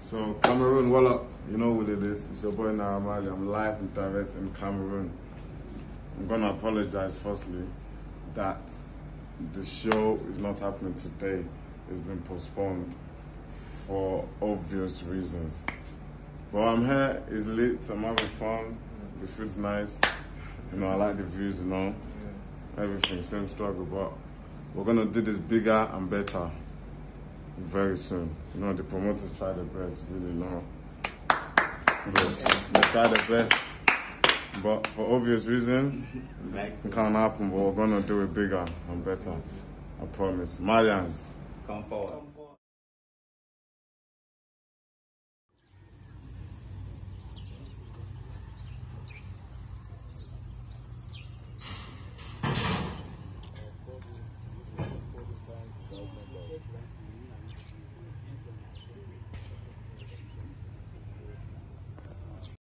So Cameroon, what up? You know what it is. It's your boy Naira Marley. I'm live and direct in Cameroon. I'm gonna apologize firstly that the show is not happening today. It's been postponed for obvious reasons. But I'm here, it's lit, I'm having fun, the food's nice, you know, I like the views, you know, everything, same struggle, but we're gonna do this bigger and better very soon. You know, the promoters try their best, really know. Yes, they try their best. But for obvious reasons, it can't happen, but we're gonna do it bigger and better. I promise. Marlians. Come forward.